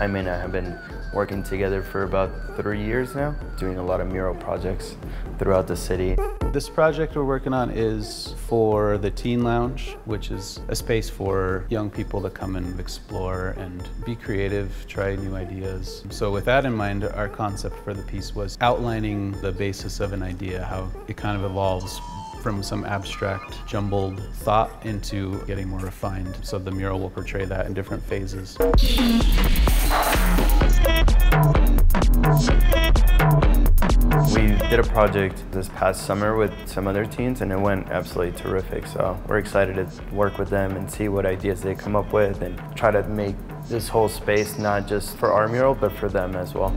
Jaime and I have been working together for about three years now, doing a lot of mural projects throughout the city. This project we're working on is for the Teen Lounge, which is a space for young people to come and explore and be creative, try new ideas. So with that in mind, our concept for the piece was outlining the basis of an idea, how it kind of evolves from some abstract, jumbled thought into getting more refined. So the mural will portray that in different phases. We did a project this past summer with some other teens and it went absolutely terrific. So we're excited to work with them and see what ideas they come up with and try to make this whole space not just for our mural but for them as well.